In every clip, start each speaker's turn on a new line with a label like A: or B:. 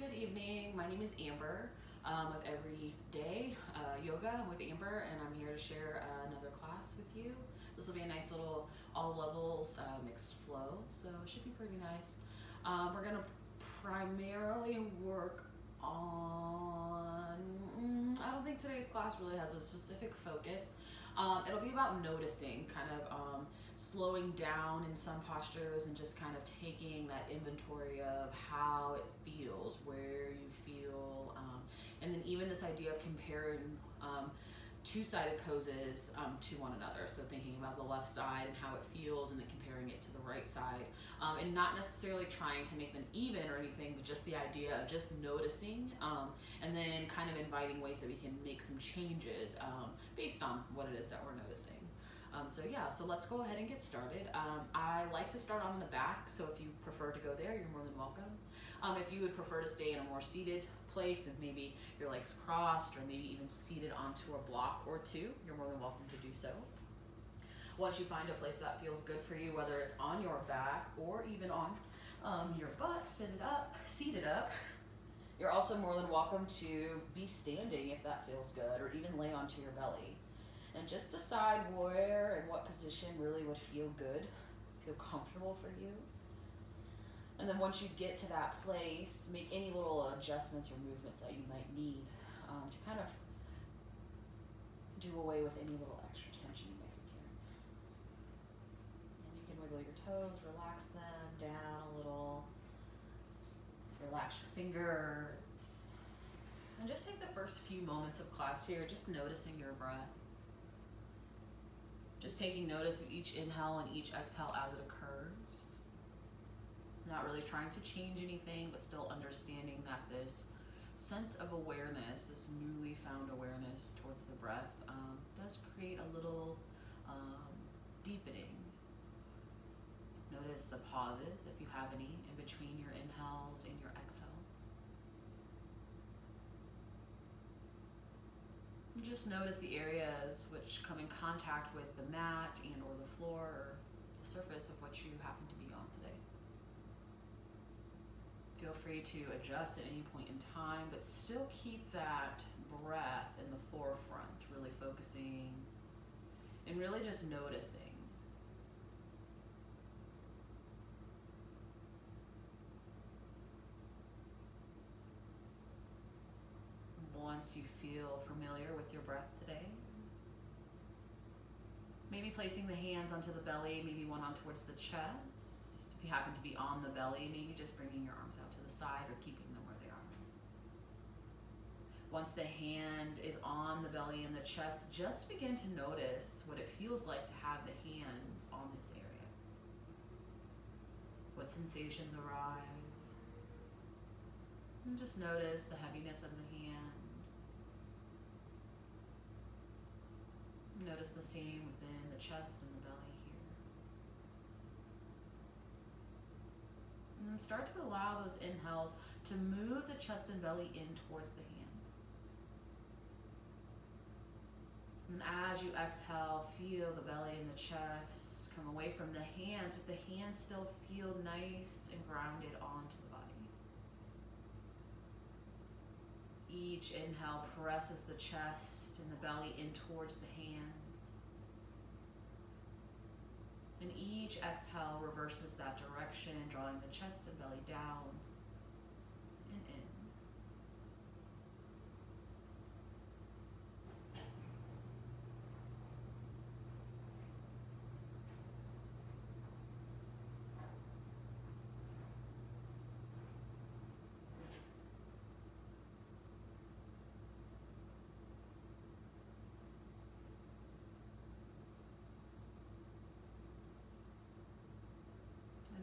A: Good evening. My name is Amber um, with Everyday uh, Yoga with Amber, and I'm here to share uh, another class with you. This will be a nice little all levels uh, mixed flow, so it should be pretty nice. Um, we're gonna primarily work on. Mm, I don't think today's class really has a specific focus. Um, it'll be about noticing, kind of um, slowing down in some postures and just kind of taking that inventory of how it feels, where you feel, um, and then even this idea of comparing um, two-sided poses um, to one another. So thinking about the left side and how it feels and then comparing it to the right side. Um, and not necessarily trying to make them even or anything, but just the idea of just noticing um, and then kind of inviting ways that we can make some changes um, based on what it is that we're noticing. Um, so yeah, so let's go ahead and get started. Um, I like to start on the back, so if you prefer to go there, you're more than welcome. Um, if you would prefer to stay in a more seated place with maybe your legs crossed or maybe even seated onto a block or two, you're more than welcome to do so. Once you find a place that feels good for you, whether it's on your back or even on um, your butt, sit it up, seated up, you're also more than welcome to be standing if that feels good or even lay onto your belly and just decide where and what position really would feel good, feel comfortable for you. And then once you get to that place, make any little adjustments or movements that you might need um, to kind of do away with any little extra tension you might be carrying. And you can wiggle your toes, relax them down a little, relax your fingers. And just take the first few moments of class here, just noticing your breath. Just taking notice of each inhale and each exhale as it occurs. Not really trying to change anything, but still understanding that this sense of awareness, this newly found awareness towards the breath, um, does create a little um, deepening. Notice the pauses, if you have any, in between your inhales and your exhales. Just notice the areas which come in contact with the mat and or the floor or the surface of what you happen to be on today. Feel free to adjust at any point in time, but still keep that breath in the forefront, really focusing and really just noticing. Once you feel familiar with your breath today. Maybe placing the hands onto the belly, maybe one on towards the chest. If you happen to be on the belly, maybe just bringing your arms out to the side or keeping them where they are. Once the hand is on the belly and the chest, just begin to notice what it feels like to have the hands on this area. What sensations arise. And just notice the heaviness of the hand. Notice the same within the chest and the belly here. And then start to allow those inhales to move the chest and belly in towards the hands. And as you exhale, feel the belly and the chest come away from the hands, but the hands still feel nice and grounded onto the body. Each inhale presses the chest and the belly in towards the hands. And each exhale reverses that direction, drawing the chest and belly down and in.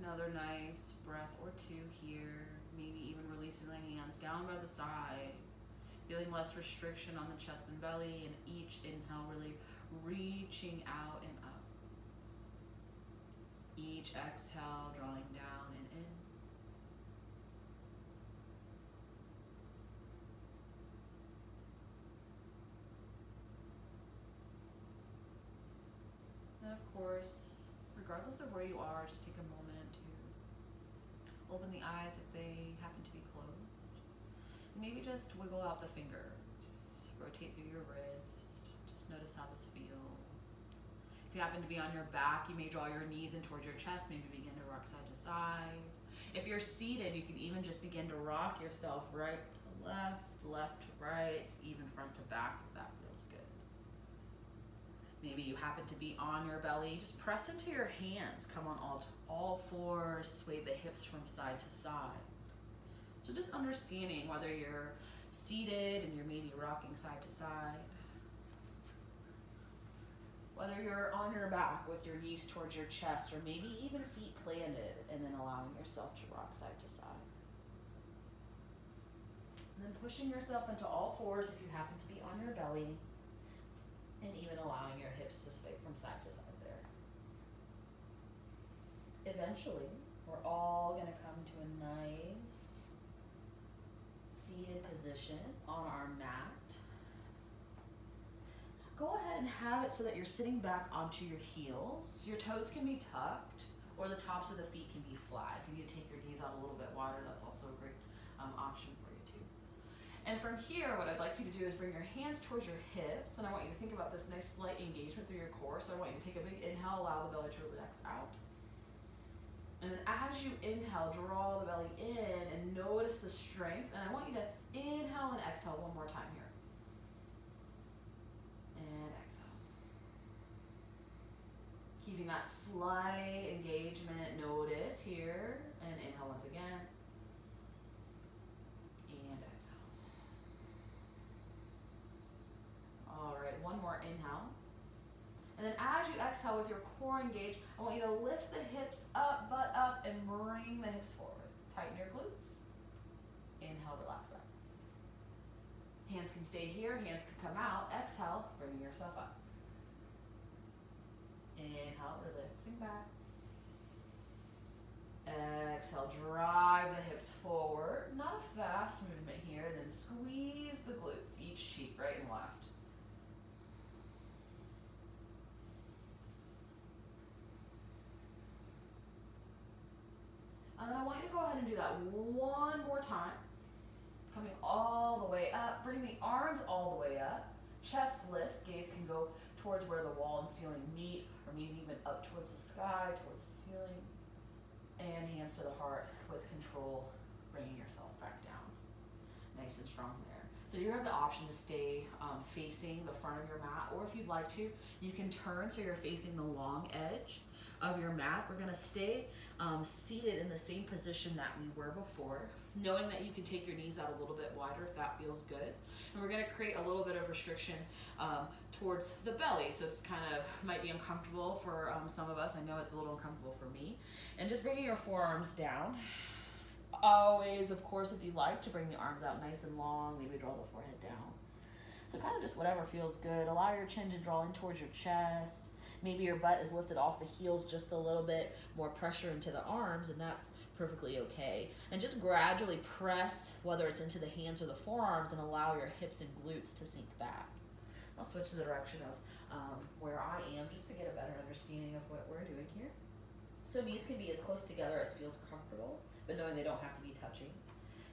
A: Another nice breath or two here. Maybe even releasing the hands down by the side. Feeling less restriction on the chest and belly and each inhale really reaching out and up. Each exhale drawing down and in. And of course, regardless of where you are, just take a moment open the eyes if they happen to be closed. Maybe just wiggle out the fingers. Rotate through your wrist. Just notice how this feels. If you happen to be on your back, you may draw your knees in towards your chest, maybe begin to rock side to side. If you're seated, you can even just begin to rock yourself right to left, left to right, even front to back if that feels good. Maybe you happen to be on your belly, just press into your hands. Come on all, all fours, sway the hips from side to side. So just understanding whether you're seated and you're maybe rocking side to side, whether you're on your back with your knees towards your chest or maybe even feet planted and then allowing yourself to rock side to side. And then pushing yourself into all fours if you happen to be on your belly and even allowing your hips to sway from side to side there. Eventually, we're all going to come to a nice seated position on our mat go ahead and have it so that you're sitting back onto your heels. Your toes can be tucked or the tops of the feet can be flat. If you need to take your knees out a little bit wider, that's also a great um, option for. And from here, what I'd like you to do is bring your hands towards your hips, and I want you to think about this nice slight engagement through your core. So I want you to take a big inhale, allow the belly to relax out. And then as you inhale, draw the belly in and notice the strength. And I want you to inhale and exhale one more time here. And exhale. Keeping that slight engagement, notice here. And inhale once again. And exhale. One more inhale. And then as you exhale with your core engaged, I want you to lift the hips up, butt up, and bring the hips forward. Tighten your glutes. Inhale, relax back. Hands can stay here, hands can come out. Exhale, bringing yourself up. Inhale, relaxing back. Exhale, drive the hips forward. Not a fast movement here. Then squeeze the glutes, each cheek, right and left. And then I want you to go ahead and do that one more time. Coming all the way up, bring the arms all the way up. Chest lifts, gaze can go towards where the wall and ceiling meet, or maybe even up towards the sky, towards the ceiling. And hands to the heart with control, bringing yourself back down. Nice and strong. So you have the option to stay um, facing the front of your mat, or if you'd like to, you can turn so you're facing the long edge of your mat. We're gonna stay um, seated in the same position that we were before knowing that you can take your knees out a little bit wider if that feels good. And we're gonna create a little bit of restriction um, towards the belly. So it's kind of, might be uncomfortable for um, some of us. I know it's a little uncomfortable for me. And just bringing your forearms down. Always, of course, if you like to bring the arms out nice and long, maybe draw the forehead down. So kind of just whatever feels good. Allow your chin to draw in towards your chest. Maybe your butt is lifted off the heels just a little bit, more pressure into the arms, and that's perfectly okay. And just gradually press, whether it's into the hands or the forearms, and allow your hips and glutes to sink back. I'll switch to the direction of um, where I am just to get a better understanding of what we're doing here. So knees can be as close together as feels comfortable, but knowing they don't have to be touching.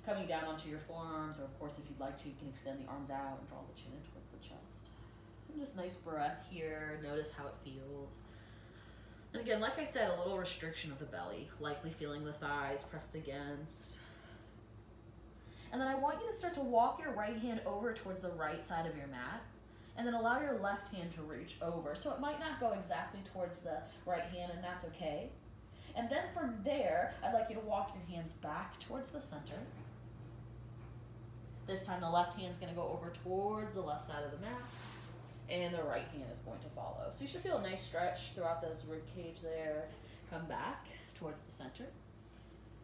A: Coming down onto your forearms, or of course if you'd like to, you can extend the arms out and draw the chin in towards the chest. And just nice breath here, notice how it feels. And again, like I said, a little restriction of the belly, likely feeling the thighs pressed against. And then I want you to start to walk your right hand over towards the right side of your mat. And then allow your left hand to reach over. So it might not go exactly towards the right hand, and that's okay. And then from there, I'd like you to walk your hands back towards the center. This time the left hand's gonna go over towards the left side of the mat and the right hand is going to follow. So you should feel a nice stretch throughout this rib cage there. Come back towards the center.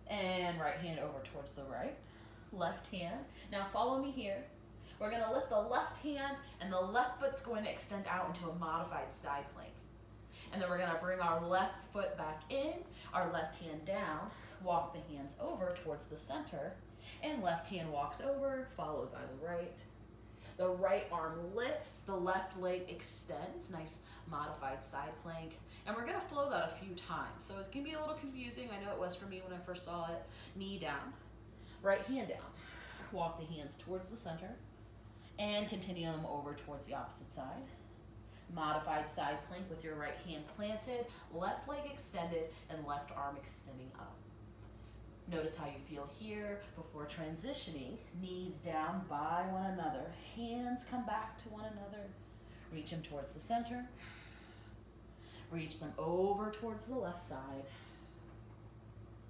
A: And right hand over towards the right. Left hand. Now follow me here. We're going to lift the left hand and the left foot's going to extend out into a modified side plank. And then we're to bring our left foot back in, our left hand down, walk the hands over towards the center, and left hand walks over, followed by the right. The right arm lifts, the left leg extends, nice modified side plank. And we're gonna flow that a few times. So it's gonna be a little confusing. I know it was for me when I first saw it. Knee down, right hand down. walk the hands towards the center and continue them over towards the opposite side. Modified side plank with your right hand planted, left leg extended, and left arm extending up. Notice how you feel here before transitioning. Knees down by one another. Hands come back to one another. Reach them towards the center. Reach them over towards the left side.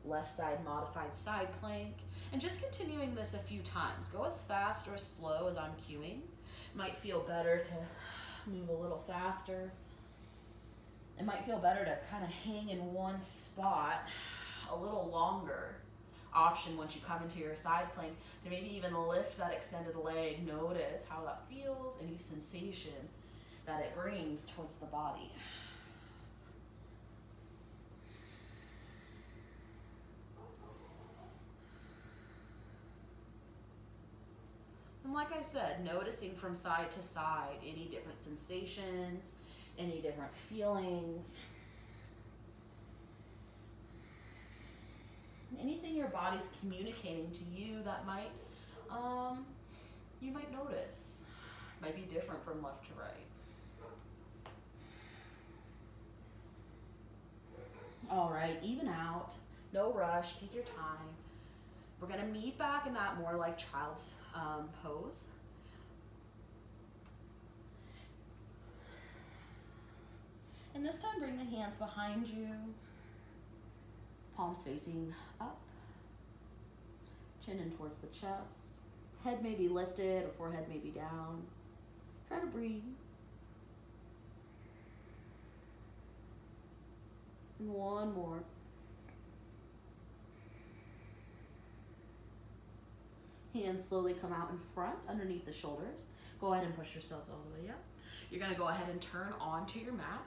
A: Left side modified side plank. And just continuing this a few times. Go as fast or slow as I'm cueing. Might feel better to move a little faster. It might feel better to kind of hang in one spot a little longer option once you come into your side plank to maybe even lift that extended leg. Notice how that feels, any sensation that it brings towards the body. Like I said, noticing from side to side any different sensations, any different feelings. anything your body's communicating to you that might um, you might notice might be different from left to right. All right, even out, no rush, take your time. We're gonna meet back in that more like child's um, pose. And this time bring the hands behind you palms facing up, chin in towards the chest. Head may be lifted or forehead may be down. Try to breathe. And one more. Hands slowly come out in front underneath the shoulders. Go ahead and push yourselves all the way up. You're gonna go ahead and turn onto your mat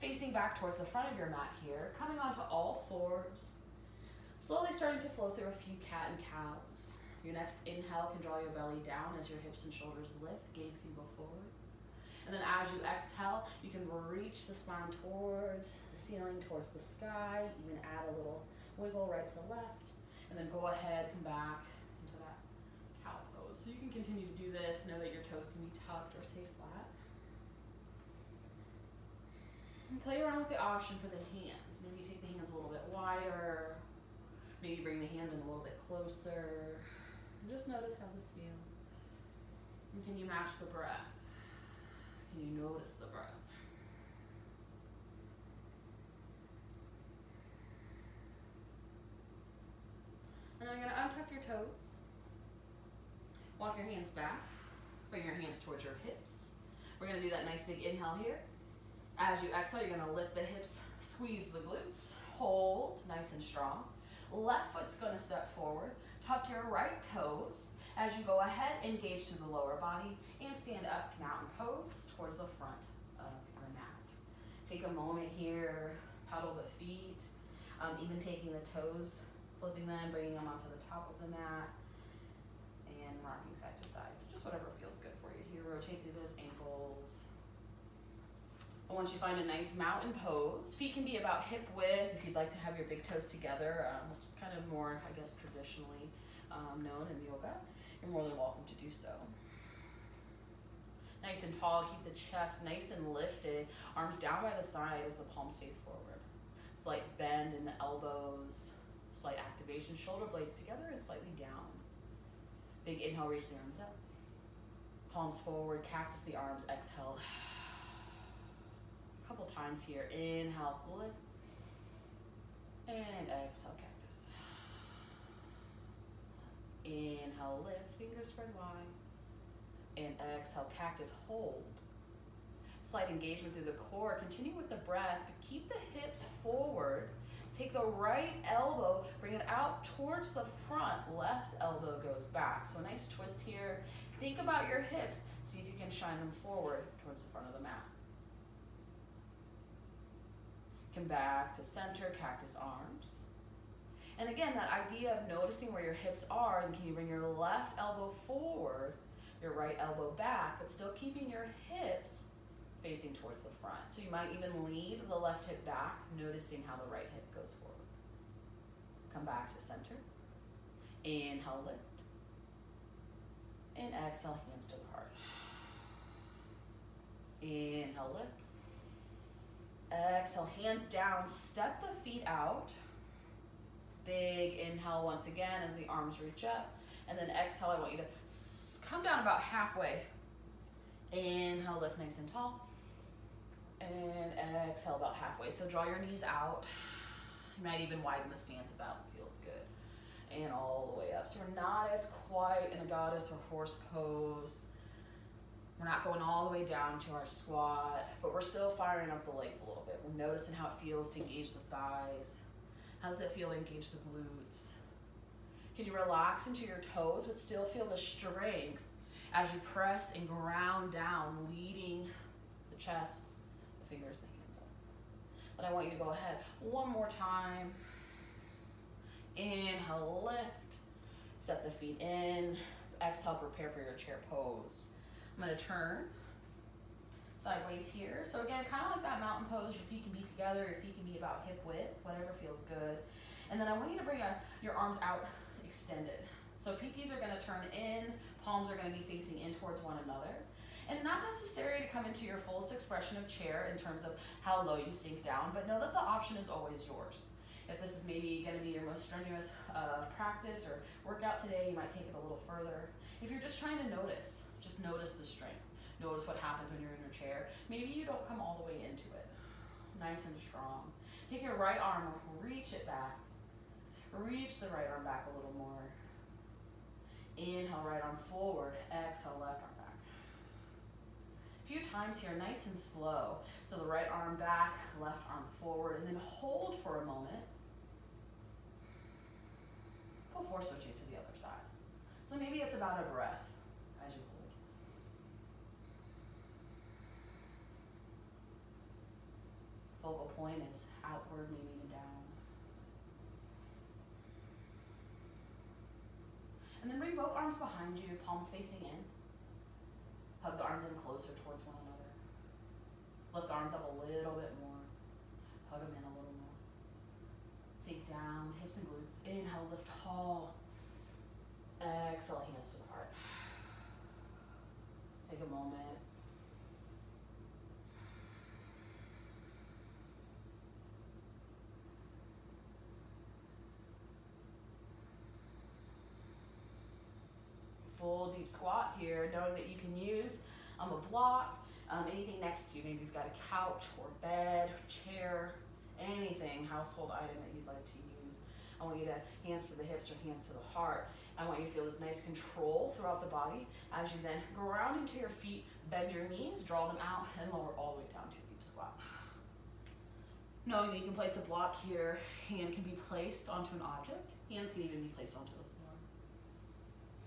A: facing back towards the front of your mat here, coming onto all fours, slowly starting to flow through a few cat and cows. Your next inhale can draw your belly down as your hips and shoulders lift, gaze can go forward. And then as you exhale, you can reach the spine towards the ceiling, towards the sky, even add a little wiggle right to the left, and then go ahead, come back pose. So you can continue to do this, know that your toes can be tucked or stay flat. And play around with the option for the hands. Maybe take the hands a little bit wider. Maybe bring the hands in a little bit closer. And just notice how this feels. And can you match the breath? Can you notice the breath? And I'm going to untuck your toes. Walk your hands back. Bring your hands towards your hips. We're to do that nice big inhale here. As you exhale, you're gonna lift the hips, squeeze the glutes, hold nice and strong. Left foot's gonna step forward, tuck your right toes. As you go ahead, engage through the lower body and stand up, mountain pose towards the front of your mat. Take a moment here, pedal the feet, um, even taking the toes, flipping them, bringing them onto the top of the mat, rocking side to side. So just whatever feels good for you here. Rotate through those ankles, once you find a nice mountain pose, feet can be about hip width if you'd like to have your big toes together, um, which is kind of more, I guess, traditionally um, known in yoga. You're more than welcome to do so. Nice and tall, keep the chest nice and lifted. Arms down by the side as the palms face forward. Slight bend in the elbows, slight activation, shoulder blades together and slightly down. Big inhale, reach the arms up. Palms forward, cactus the arms, exhale A couple times here. Inhale, lift. And exhale, cactus. Inhale, lift, fingers spread wide. And exhale, cactus, hold. Slight engagement through the core. Continue with the breath, but keep the hips forward. Take the right elbow, bring it out towards the front. Left elbow goes back. So a nice twist here. Think about your hips. See if you can shine them forward towards the front of the mat. Come back to center, cactus arms. And again, that idea of noticing where your hips are, and can you bring your left elbow forward, your right elbow back, but still keeping your hips facing towards the front. So you might even lead the left hip back, noticing how the right hip goes forward. Come back to center. Inhale, lift. And exhale, hands to the heart. Inhale, lift. Exhale, hands down, step the feet out. Big inhale once again as the arms reach up. And then exhale, I want you to come down about halfway. Inhale, lift nice and tall. And exhale about halfway. So draw your knees out. You might even widen the stance if that feels good. And all the way up. So we're not as quite in a goddess or horse pose. We're not going all the way down to our squat, but we're still firing up the legs a little bit. We're noticing how it feels to engage the thighs. How does it feel to engage the glutes? Can you relax into your toes but still feel the strength as you press and ground down, leading the chest, fingers, the hands up. But I want you to go ahead one more time. Inhale, lift. Set the feet in. Exhale, prepare for your chair pose. I'm gonna turn sideways here. So again, kind of like that mountain pose, your feet can be together, your feet can be about hip width, whatever feels good. And then I want you to bring a, your arms out extended. So pinkies are gonna turn in, palms are gonna be facing in towards one another. And not necessary to come into your fullest expression of chair in terms of how low you sink down, but know that the option is always yours. If this is maybe gonna be your most strenuous uh, practice or workout today, you might take it a little further. If you're just trying to notice, just notice the strength. Notice what happens when you're in your chair. Maybe you don't come all the way into it. Nice and strong. Take your right arm, reach it back. Reach the right arm back a little more. Inhale, right arm forward. Exhale, left arm. Few times here, nice and slow. So the right arm back, left arm forward, and then hold for a moment before switching to the other side. So maybe it's about a breath. As you hold. Focal point is outward, maybe even down. And then bring both arms behind you, palms facing in. Hug the arms in closer towards one another. Lift the arms up a little bit more. Hug them in a little more. Sink down, hips and glutes. Inhale, lift tall. Exhale, hands to the heart. Take a moment full deep squat here, knowing that you can use um, a block, um, anything next to you. Maybe you've got a couch or bed, chair, anything, household item that you'd like to use. I want you to hands to the hips or hands to the heart. I want you to feel this nice control throughout the body as you then ground into your feet, bend your knees, draw them out, and lower all the way down to a deep squat. Knowing that you can place a block here, hand can be placed onto an object, hands can even be placed onto the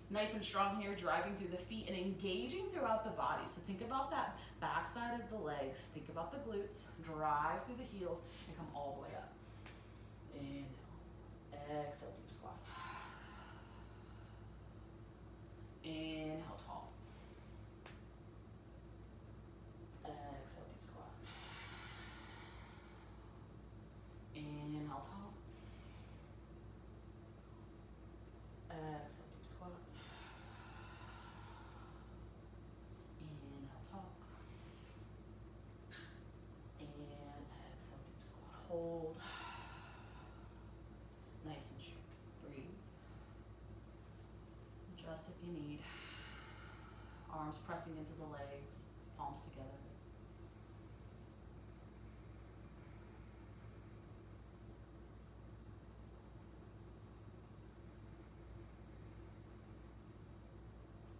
A: nice and strong here, driving through the feet and engaging throughout the body. So think about that backside of the legs. Think about the glutes. Drive through the heels and come all the way up. Inhale. Exhale, deep squat. Inhale, tall. Exhale, deep squat. Inhale, tall. Exhale. hold. Nice and short. Breathe. Adjust if you need. Arms pressing into the legs, palms together.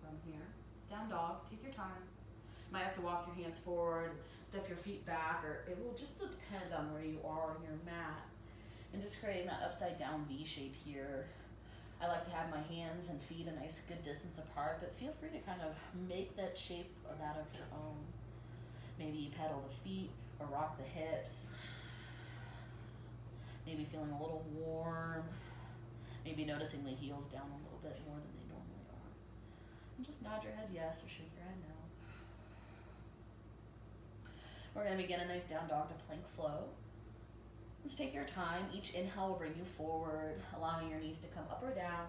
A: From here, down dog, take your time. You might have to walk your hands forward, step your feet back, or it will just depend on where you are on your mat. And just creating that upside down V shape here. I like to have my hands and feet a nice good distance apart, but feel free to kind of make that shape or that of your own. Maybe you pedal the feet or rock the hips. Maybe feeling a little warm. Maybe noticing the heels down a little bit more than they normally are. And just nod your head yes or shake your head no. We're to begin a nice down dog to plank flow. Let's take your time. Each inhale will bring you forward, allowing your knees to come up or down.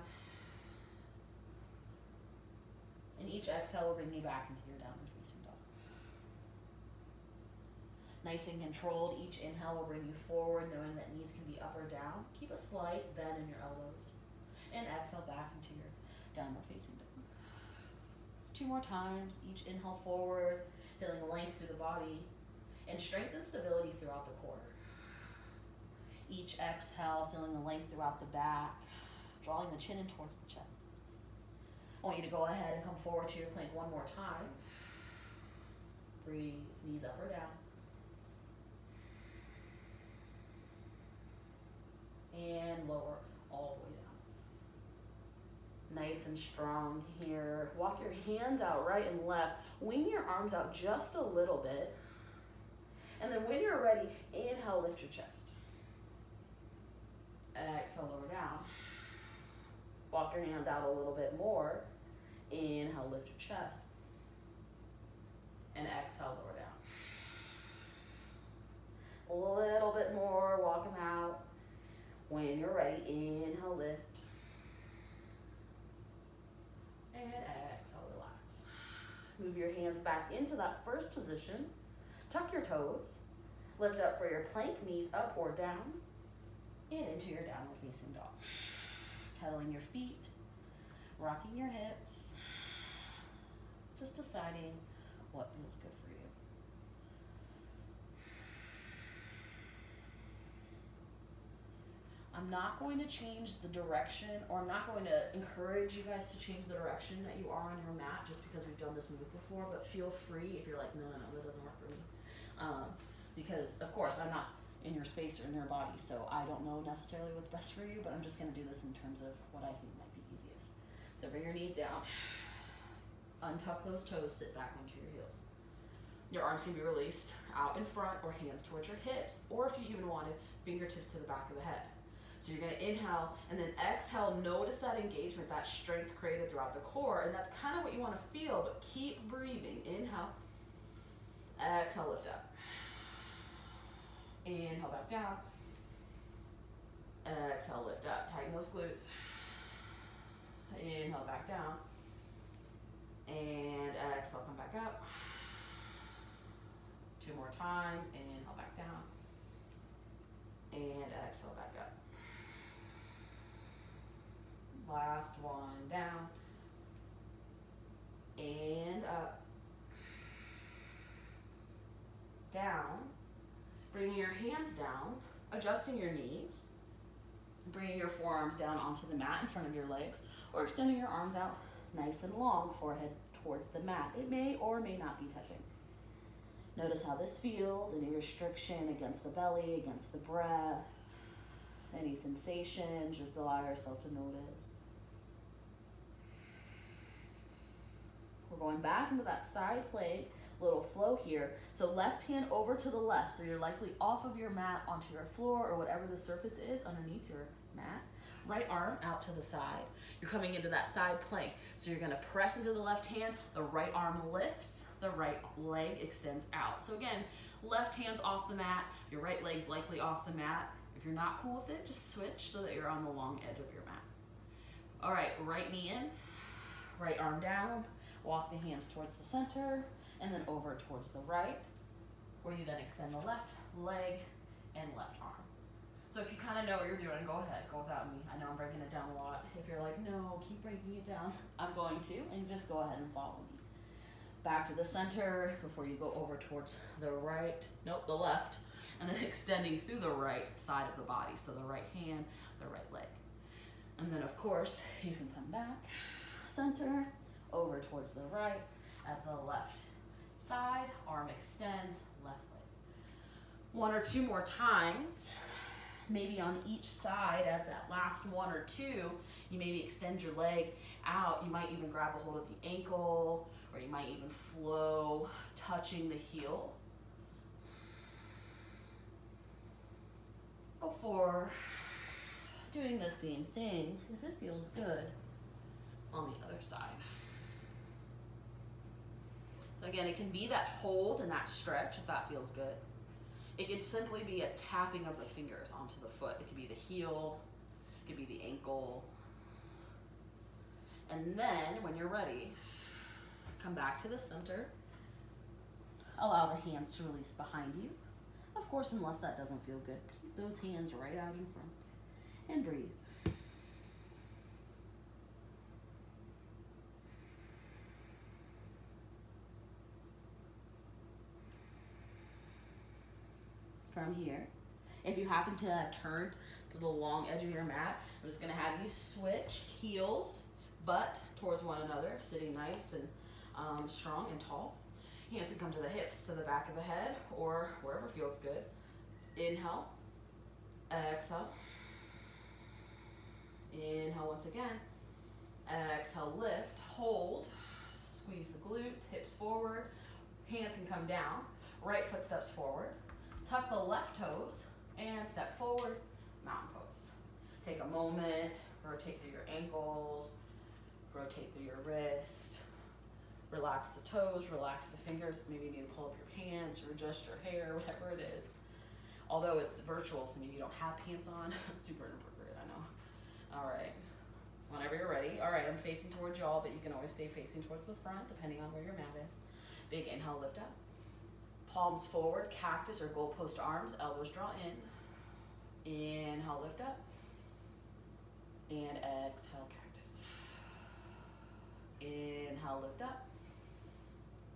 B: And each exhale will bring you back into your downward facing dog. Nice and controlled. Each inhale will bring you forward, knowing that knees can be up or down. Keep a slight bend in your elbows. And exhale back into your downward facing dog. Two more times. Each inhale forward, feeling length through the body, and strength and stability throughout the core. Each exhale, feeling the length throughout the back, drawing the chin in towards the chest. I want you to go ahead and come forward to your plank one more time. Breathe, knees up or down. And lower all the way down. Nice and strong here. Walk your hands out right and left. Wing your arms out just a little bit. And then when you're ready, inhale, lift your chest. Exhale, lower down. Walk your hands out a little bit more. Inhale, lift your chest. And exhale, lower down. A little bit more, walk them out. When you're ready, inhale, lift. And exhale, relax. Move your hands back into that first position. Tuck your toes. Lift up for your plank, knees up or down. Into your downward facing dog. Pedaling your feet, rocking your hips, just deciding what feels good for you. I'm not going to change the direction, or I'm not going to encourage you guys to change the direction that you are on your mat just because we've done this move before, but feel free if you're like, no, no, no, that doesn't work for me. Um, because, of course, I'm not in your space or in your body, so I don't know necessarily what's best for you, but I'm just going to do this in terms of what I think might be easiest. So bring your knees down, untuck those toes, sit back onto your heels. Your arms can be released out in front or hands towards your hips, or if you even wanted, fingertips to the back of the head. So you're gonna inhale and then exhale. Notice that engagement, that strength created throughout the core, and that's kind of what you want to feel. But keep breathing. Inhale, exhale, lift up. Inhale back down. Exhale, lift up. Tighten those glutes. Inhale back down. And uh, exhale, come back up. Two more times. Inhale back down. And uh, exhale back up. Last one down. And up. Down. Bringing your hands down, adjusting your knees, bringing your forearms down onto the mat in front of your legs, or extending your arms out nice and long, forehead towards the mat. It may or may not be touching. Notice how this feels, any restriction against the belly, against the breath, any sensation, just allow yourself to notice. We're going back into that side plank, little flow here. So left hand over to the left, so you're likely off of your mat onto your floor or whatever the surface is underneath your mat. Right arm out to the side. You're coming into that side plank. So you're gonna press into the left hand, the right arm lifts, the right leg extends out. So again, left hand's off the mat, your right leg's likely off the mat. If you're not cool with it, just switch so that you're on the long edge of your mat. All right, right knee in, right arm down, walk the hands towards the center, and then over towards the right, where you then extend the left leg and left arm. So if you kind of know what you're doing, go ahead, go without me. I know I'm breaking it down a lot. If you're like, no, keep breaking it down, I'm going to, and just go ahead and follow me. Back to the center before you go over towards the right, nope, the left, and then extending through the right side of the body. So the right hand, the right leg. And then of course, you can come back, center, over towards the right as the left side, arm extends, left leg. One or two more times maybe on each side as that last one or two, you maybe extend your leg out. You might even grab a hold of the ankle or you might even flow touching the heel. Before doing the same thing, if it feels good, on the other side. So again, it can be that hold and that stretch if that feels good. It could simply be a tapping of the fingers onto the foot. It could be the heel, it could be the ankle. And then when you're ready, Come back to the center. Allow the hands to release behind you. Of course, unless that doesn't feel good, keep those hands right out in front. And breathe. From here, if you happen to have turned to the long edge of your mat, I'm just gonna have you switch heels, butt towards one another, sitting nice and um, strong and tall. Hands can come to the hips, to the back of the head, or wherever feels good. Inhale, exhale. Inhale once again. Exhale, lift, hold, squeeze the glutes, hips forward. Hands can come down. Right foot steps forward. Tuck the left toes and step forward, mountain pose. Take a moment, rotate through your ankles, rotate through your wrist, relax the toes, relax the fingers. Maybe you need to pull up your pants or adjust your hair, whatever it is. Although it's virtual, so maybe you don't have pants on. Super inappropriate, I know. All right. Whenever you're ready. All right, I'm facing towards y'all, but you can always stay facing towards the front, depending on where your mat is. Big inhale, lift up. Palms forward, cactus or goalpost arms, elbows draw in. Inhale, lift up. And exhale, cactus. Inhale, lift up.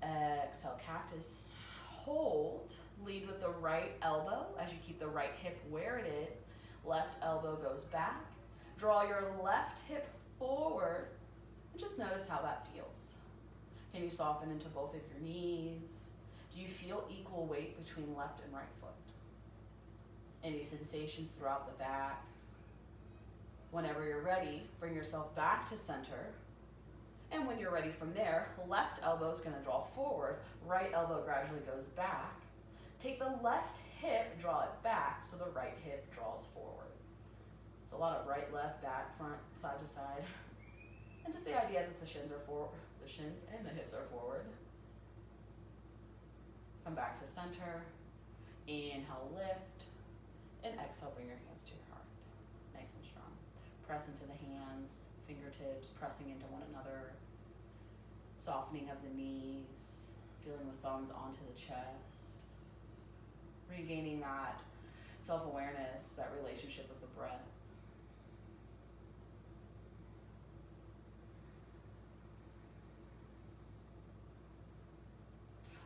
B: Exhale, cactus. Hold. Lead with the right elbow as you keep the right hip where it is. Left elbow goes back. Draw your left hip forward and just notice how that feels. Can you soften into both of your knees? Do you feel equal weight between left and right foot? Any sensations throughout the back? Whenever you're ready, bring yourself back to center. And when you're ready from there, left elbow is going to draw forward, right elbow gradually goes back. Take the left hip, draw it back, so the right hip draws forward. So a lot of right, left, back, front, side to side. And just the idea that the shins are forward, the shins and the hips are forward. Come back to center. Inhale, lift. And exhale, bring your hands to your heart. Nice and strong. Press into the hands, fingertips pressing into one another. Softening of the knees, feeling the thumbs onto the chest. Regaining that self awareness, that relationship with the breath.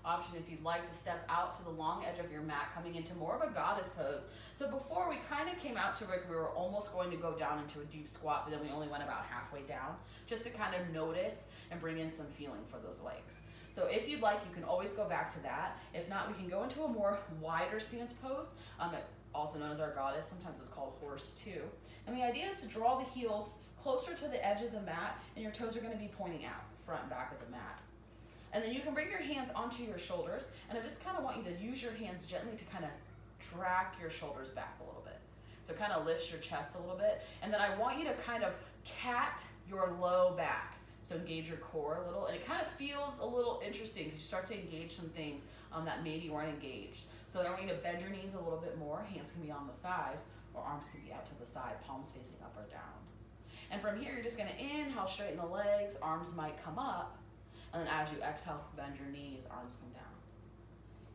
B: Option if you'd like to step out to the long edge of your mat, coming into more of a goddess pose. So before we kind of came out to like we were almost going to go down into a deep squat, but then we only went about halfway down, just to kind of notice and bring in some feeling for those legs. So if you'd like, you can always go back to that. If not, we can go into a more wider stance pose, um, also known as our goddess. Sometimes it's called horse too. And the idea is to draw the heels closer to the edge of the mat, and your toes are going to be pointing out, front and back of the mat. And then you can bring your hands onto your shoulders, and I just kind of want you to use your hands gently to kind of track your shoulders back a little bit. So kind of lifts your chest a little bit. And then I want you to kind of cat your low back. So engage your core a little. And it kind of feels a little interesting because you start to engage some things um, that maybe weren't engaged. So I want you to bend your knees a little bit more. Hands can be on the thighs or arms can be out to the side, palms facing up or down. And from here, you're just gonna inhale, straighten the legs, arms might come up, and then as you exhale, bend your knees, arms come down.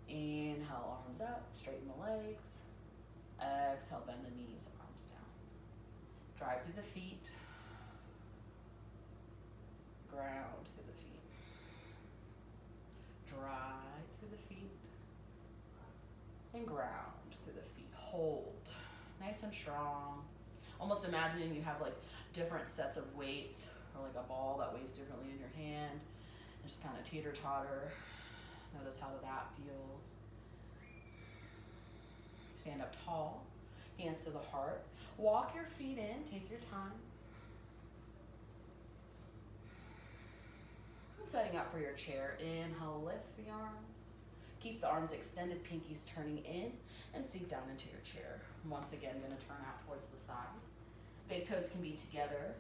B: Inhale, arms up, straighten the legs. Exhale, bend the knees, arms down. Drive through the feet. Ground through the feet. Drive through the feet. And ground through the feet. Hold. Nice and strong. Almost imagining you have like different sets of weights or like a ball that weighs differently in your hand and just kind of teeter totter. Notice how that feels. Stand up tall, hands to the heart. Walk your feet in, take your time. And setting up for your chair, inhale, lift the arms. Keep the arms extended, pinkies turning in, and sink down into your chair. Once again, gonna turn out towards the side. Big toes can be together,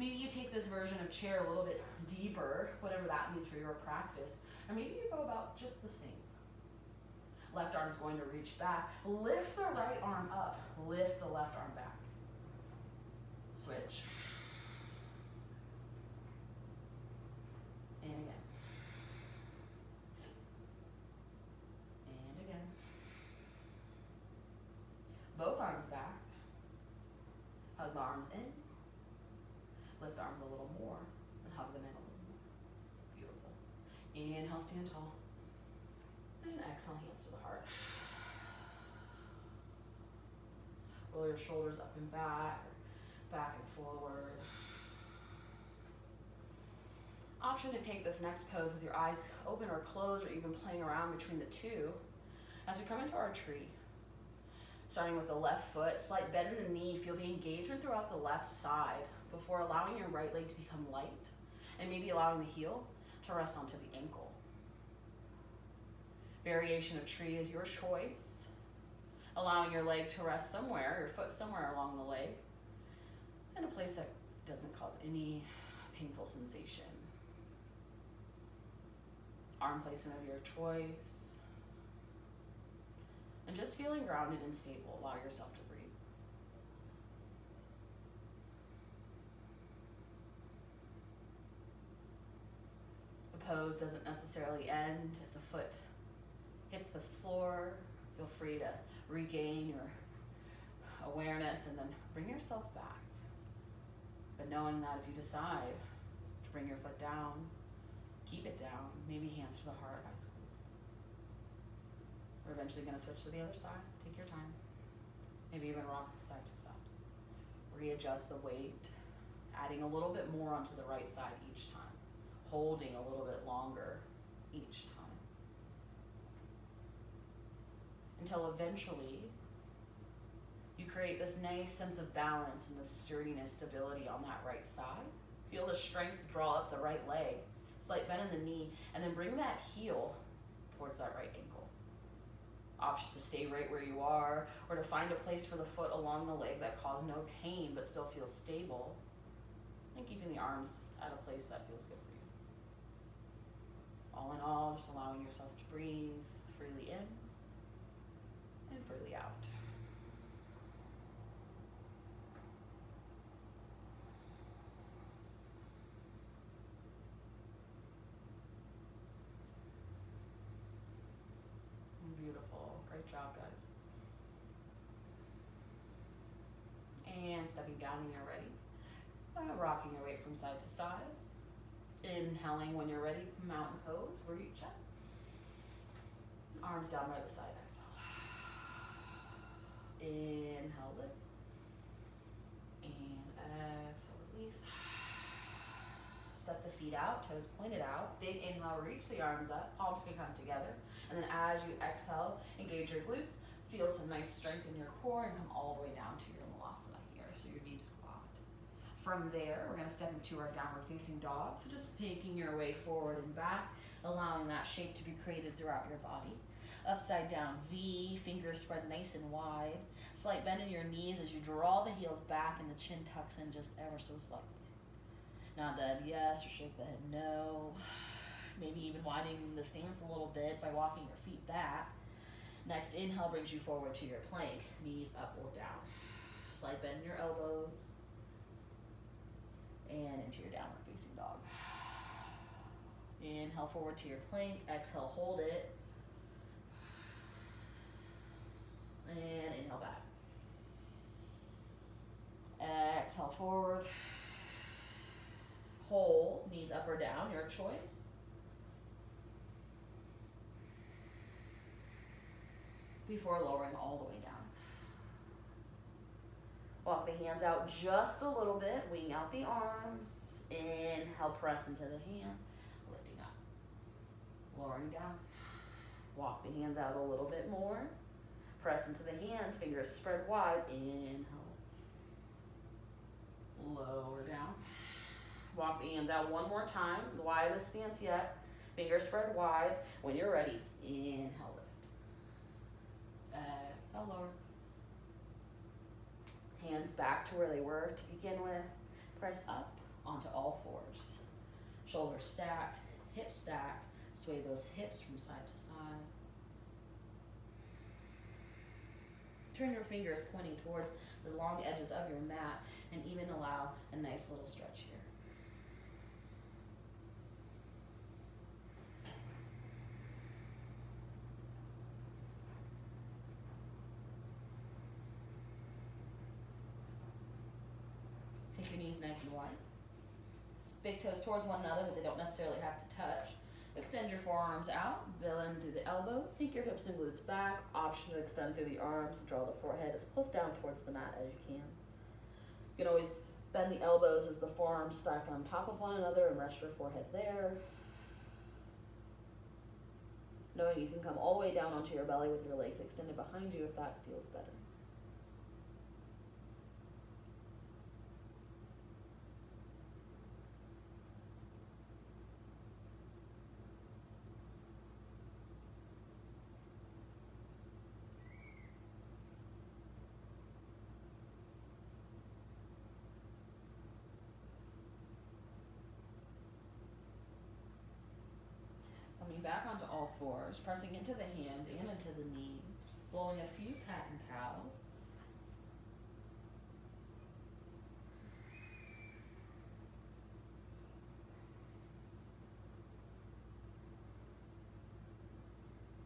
B: Maybe you take this version of chair a little bit deeper, whatever that means for your practice, or maybe you go about just the same. Left arm is going to reach back. Lift the right arm up. Lift the left arm back. Switch. And again. And again. Both arms back. Hug the arms in. Lift the arms a little more and hug them in a little more. Beautiful. Inhale, stand tall. And exhale, hands to the heart. Roll your shoulders up and back, back and forward. Option to take this next pose with your eyes open or closed or even playing around between the two. As we come into our tree, starting with the left foot, slight bend in the knee, feel the engagement throughout the left side before allowing your right leg to become light and maybe allowing the heel to rest onto the ankle. Variation of tree is your choice, allowing your leg to rest somewhere, your foot somewhere along the leg, in a place that doesn't cause any painful sensation. Arm placement of your choice. And just feeling grounded and stable, allow yourself to breathe. The pose doesn't necessarily end if the foot hits the floor. Feel free to regain your awareness and then bring yourself back. But knowing that if you decide to bring your foot down, keep it down, maybe hands to the heart, eyes closed. We're eventually going to switch to the other side. Take your time. Maybe even rock side to side. Readjust the weight, adding a little bit more onto the right side each time, holding a little bit longer each time. Until eventually you create this nice sense of balance and this sturdiness, stability on that right side. Feel the strength draw up the right leg, slight bend in the knee, and then bring that heel towards that right ankle. Option to stay right where you are, or to find a place for the foot along the leg that causes no pain but still feels stable, and keeping the arms at a place that feels good. All in all, just allowing yourself to breathe freely in and freely out. Beautiful. Great job, guys. And stepping down when you're ready. Uh, rocking your weight from side to side. Inhaling when you're ready, mountain pose, reach up. Arms down by the side, exhale. Inhale, lift. And exhale, release. Step the feet out, toes pointed out. Big inhale, reach the arms up, palms can come together. And then as you exhale, engage your glutes, feel some nice strength in your core and come all the way down to your malasana here, so your deep squat. From there, we're gonna step into our downward facing dog. So just making your way forward and back, allowing that shape to be created throughout your body. Upside down V, fingers spread nice and wide. Slight bend in your knees as you draw the heels back and the chin tucks in just ever so slightly. Nod the head yes or shake the head no. Maybe even widening the stance a little bit by walking your feet back. Next inhale brings you forward to your plank, knees up or down. Slight bend in your elbows. And into your downward facing dog. Inhale forward to your plank, exhale, hold it. And inhale back. Exhale forward. Hold, knees up or down, your choice. Before lowering all the way down. Walk the hands out just a little bit, wing out the arms. Inhale, press into the hand, lifting up. Lowering down. Walk the hands out a little bit more. Press into the hands, fingers spread wide. Inhale. Lower down. Walk the hands out one more time. The widest stance yet. Fingers spread wide. When you're ready, inhale, lift. Exhale, lower. Hands back to where they were to begin with. Press up onto all fours. Shoulders stacked, hips stacked. Sway those hips from side to side. Turn your fingers pointing towards the long edges of your mat and even allow a nice little stretch here. knees nice and wide. Big toes towards one another, but they don't necessarily have to touch. Extend your forearms out, bend through the elbows, sink your hips and glutes back. Option to extend through the arms, and draw the forehead as close down towards the mat as you can. You can always bend the elbows as the forearms stack on top of one another and rest your forehead there. Knowing you can come all the way down onto your belly with your legs extended behind you if that feels better. Back onto all fours, pressing into the hands and into the knees, flowing a few cat and cows.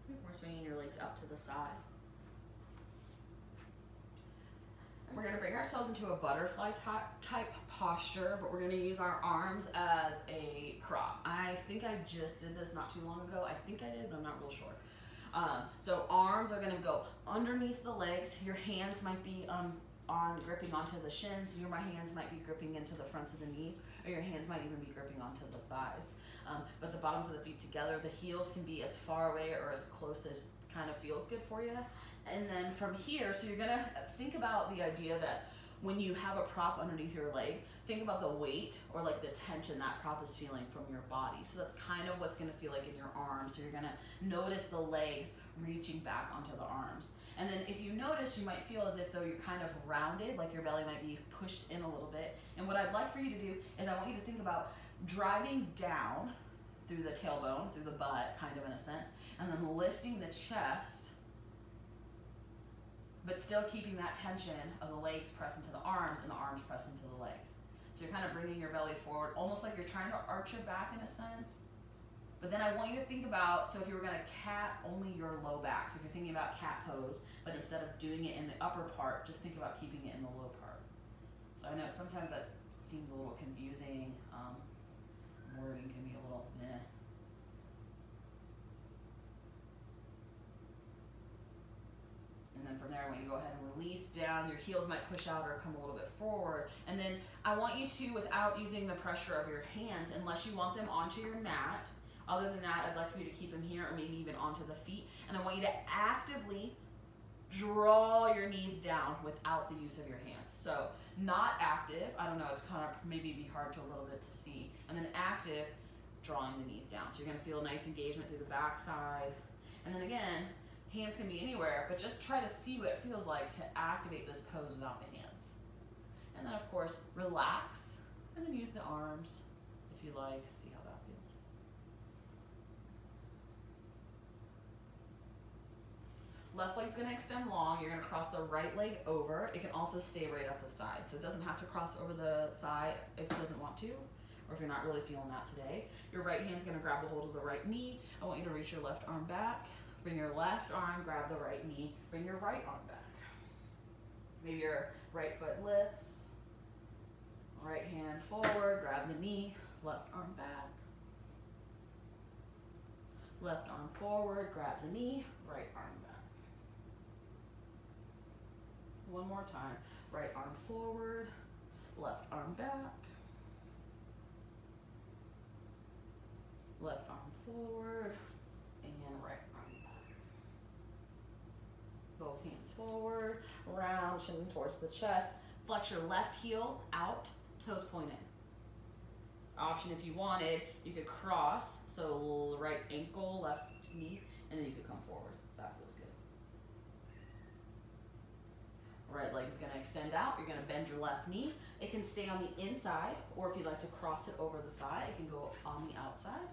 B: We're swinging your legs up to the side. And we're to bring ourselves into a butterfly type posture, but we're to use our arms as a prop. I think I just did this not too long ago. I think I did, but I'm not real sure. Um, so arms are to go underneath the legs. Your hands might be um, on gripping onto the shins. Your my hands might be gripping into the fronts of the knees, or your hands might even be gripping onto the thighs. Um, but the bottoms of the feet together, the heels can be as far away or as close as kind of feels good for you. And then from here, so you're gonna think about the idea that when you have a prop underneath your leg, think about the weight or like the tension that prop is feeling from your body. So that's kind of what's gonna feel like in your arms. So you're gonna notice the legs reaching back onto the arms. And then if you notice, you might feel as if though you're kind of rounded, like your belly might be pushed in a little bit. And what I'd like for you to do is I want you to think about driving down through the tailbone, through the butt, kind of in a sense, and then lifting the chest, but still keeping that tension of the legs pressed into the arms and the arms pressed into the legs. So you're kind of bringing your belly forward, almost like you're trying to arch your back in a sense. But then I want you to think about, so if you were gonna cat only your low back, so if you're thinking about cat pose, but instead of doing it in the upper part, just think about keeping it in the low part. So I know sometimes that seems a little confusing. Um, wording can be a little meh. And then from there, I want you to go ahead and release down. Your heels might push out or come a little bit forward. And then I want you to, without using the pressure of your hands, unless you want them onto your mat, other than that, I'd like for you to keep them here or maybe even onto the feet. And I want you to actively draw your knees down without the use of your hands. So not active, I don't know, it's kind of maybe be hard to a little bit to see. And then active, drawing the knees down. So you're gonna feel a nice engagement through the backside. And then again, hands can be anywhere, but just try to see what it feels like to activate this pose without the hands. And then of course, relax, and then use the arms if you like, see how that feels. Left leg's gonna extend long. You're gonna cross the right leg over. It can also stay right at the side. So it doesn't have to cross over the thigh if it doesn't want to, or if you're not really feeling that today. Your right hand's gonna grab a hold of the right knee. I want you to reach your left arm back. Bring your left arm, grab the right knee. Bring your right arm back. Maybe your right foot lifts. Right hand forward, grab the knee, left arm back. Left arm forward, grab the knee, right arm back. One more time. Right arm forward, left arm back. Left arm forward, and right. Both hands forward, round, chin towards the chest. Flex your left heel out, toes pointed. Option if you wanted, you could cross, so right ankle, left knee, and then you could come forward. That feels good. Right leg is gonna extend out. You're gonna bend your left knee. It can stay on the inside, or if you'd like to cross it over the thigh, it can go on the outside.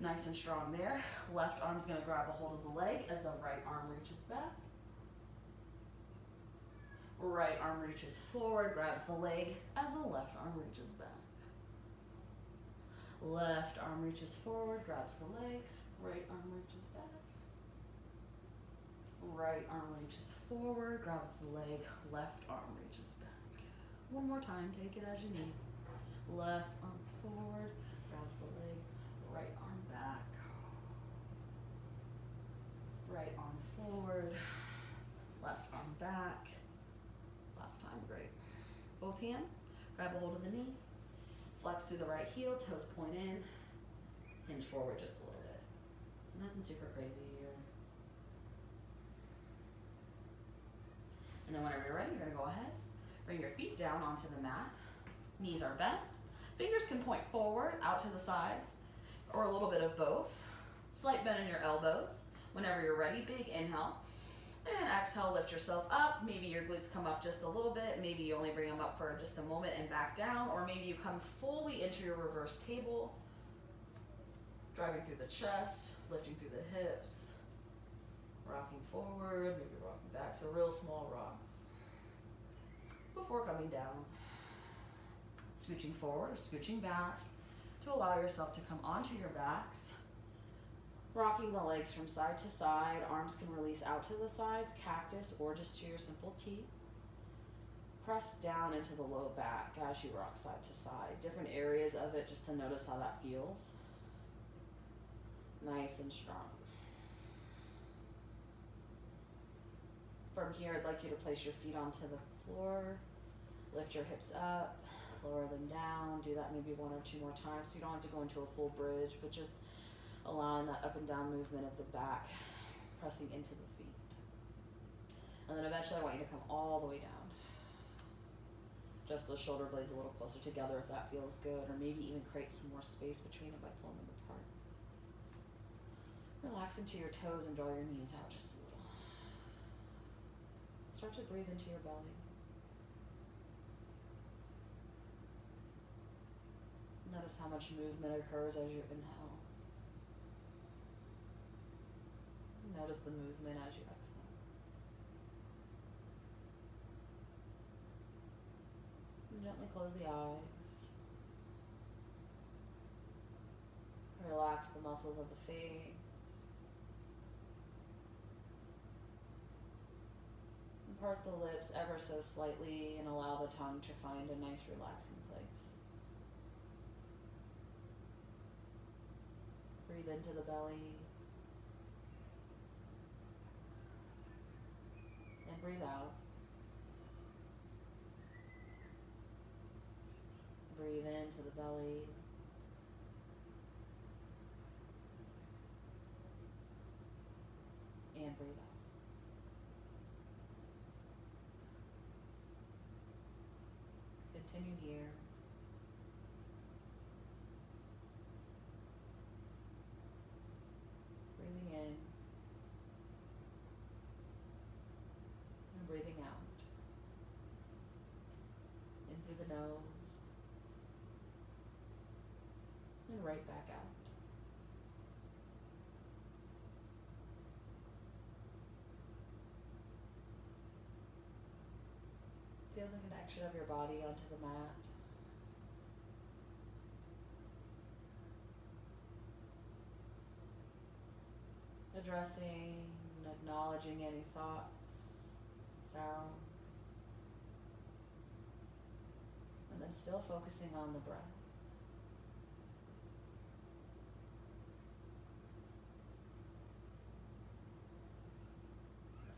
B: Nice and strong there. Left arm's gonna grab a hold of the leg as the right arm reaches back. Right arm reaches forward, grabs the leg as the left arm reaches back. Left arm reaches forward, grabs the leg, right arm reaches back. Right arm reaches forward, grabs the leg, left arm reaches back. One more time, take it as you need. Left arm forward, grabs the leg, right arm back. Right arm forward, left arm back. Both hands, grab a hold of the knee, flex through the right heel, toes point in, hinge forward just a little bit. So nothing super crazy here. And then whenever you're ready, you're gonna go ahead, bring your feet down onto the mat. Knees are bent. Fingers can point forward, out to the sides, or a little bit of both. Slight bend in your elbows. Whenever you're ready, big inhale. And exhale, lift yourself up. Maybe your glutes come up just a little bit. Maybe you only bring them up for just a moment and back down. Or maybe you come fully into your reverse table. Driving through the chest, lifting through the hips. Rocking forward, maybe rocking back. So real small rocks. Before coming down. Scooching forward or scooching back to allow yourself to come onto your backs. Rocking the legs from side to side, arms can release out to the sides, cactus, or just to your simple T. Press down into the low back as you rock side to side. Different areas of it just to notice how that feels. Nice and strong. From here, I'd like you to place your feet onto the floor, lift your hips up, lower them down. Do that maybe one or two more times. So you don't have to go into a full bridge, but just allowing that up and down movement of the back, pressing into the feet. And then eventually I want you to come all the way down. Just the shoulder blades a little closer together if that feels good, or maybe even create some more space between them by pulling them apart. Relax into your toes and draw your knees out just a little. Start to breathe into your belly. Notice how much movement occurs as you inhale. Notice the movement as you exhale. Gently close the eyes. Relax the muscles of the face. And part the lips ever so slightly and allow the tongue to find a nice relaxing place. Breathe into the belly. Breathe out. Breathe into the belly. And breathe out. Continue here. Breathing in. And breathing out. In through the nose. And right back out. Feel the connection of your body onto the mat. Addressing acknowledging any thoughts, then still focusing on the breath.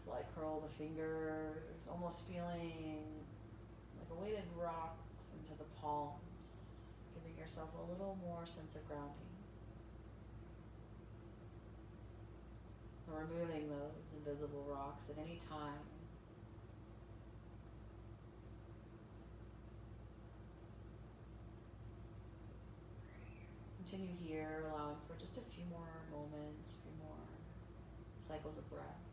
B: Slight curl the fingers, almost feeling like a weighted rocks into the palms, giving yourself a little more sense of grounding. Removing those invisible rocks at any time. Continue here, allowing for just a few more moments, a few more cycles of breath.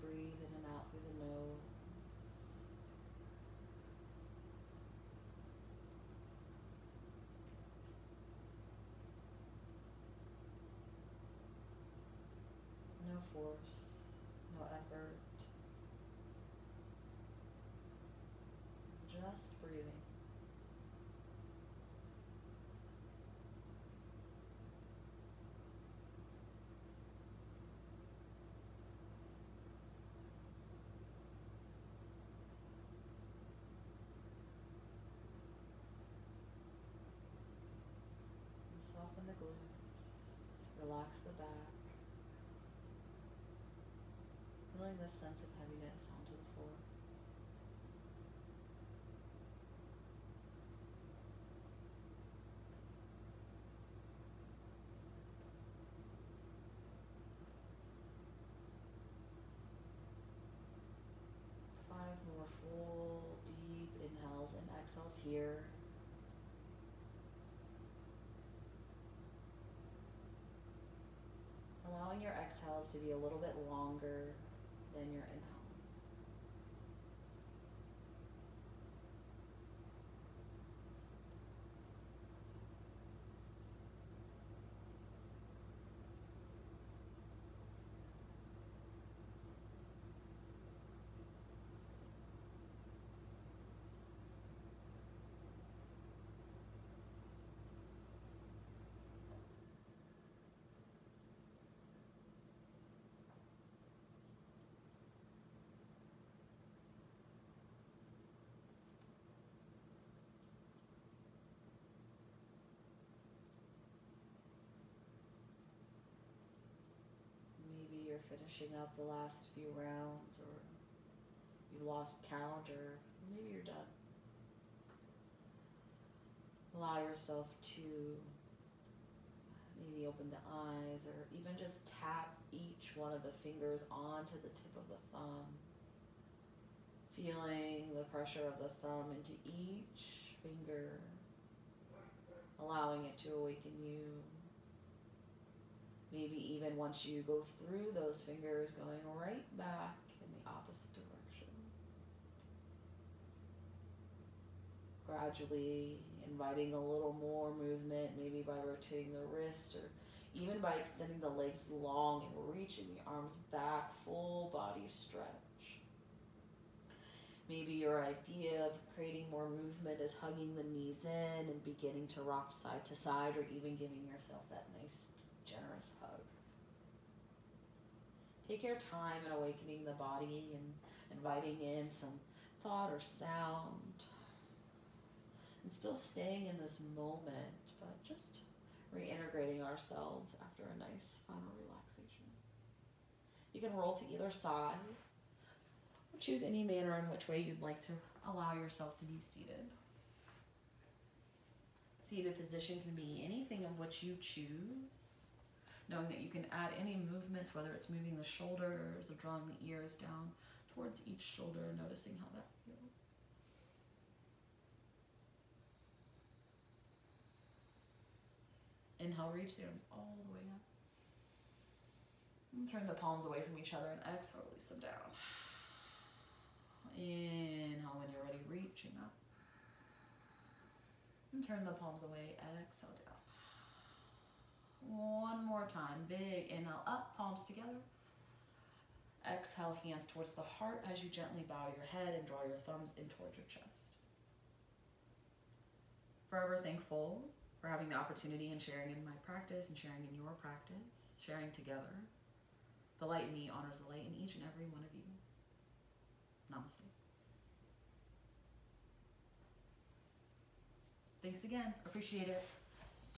A: Breathe in and out through the nose. No force, no effort. Just breathing. And soften the glutes. Relax the back. Feeling this sense of heaviness onto the floor. Five more full, deep inhales and exhales here. Allowing your exhales to be a little bit longer than your inhale. Maybe you're finishing up the last few rounds or you've lost count or maybe you're done. Allow yourself to maybe open the eyes or even just tap each one of the fingers onto the tip of the thumb. Feeling the pressure of the thumb into each finger, allowing it to awaken you. Maybe even once you go through those fingers, going right back in the opposite direction. Gradually inviting a little more movement, maybe by rotating the wrist or even by extending the legs long and reaching the arms back, full body stretch. Maybe your idea of creating more movement is hugging the knees in and beginning to rock side to side, or even giving yourself that nice, generous hug. Take your time in awakening the body and inviting in some thought or sound. And still staying in this moment, but just reintegrating ourselves after a nice final relaxation. You can roll to either side or choose any manner in which way you'd like to allow yourself to be seated. Seated position can be anything of which you choose, knowing that you can add any movements, whether it's moving the shoulders or drawing the ears down towards each shoulder, noticing how that feels. Inhale, reach the arms all the way up. And turn the palms away from each other and exhale, release them down. Inhale when you're ready, reaching up. And turn the palms away, exhale down. One more time, big inhale up, palms together. Exhale, hands towards the heart as you gently bow your head and draw your thumbs in towards your chest. Forever thankful for having the opportunity and sharing in my practice and sharing in your practice, sharing together. The light in me honors the light in each and every one of you. Namaste. Thanks again. Appreciate it.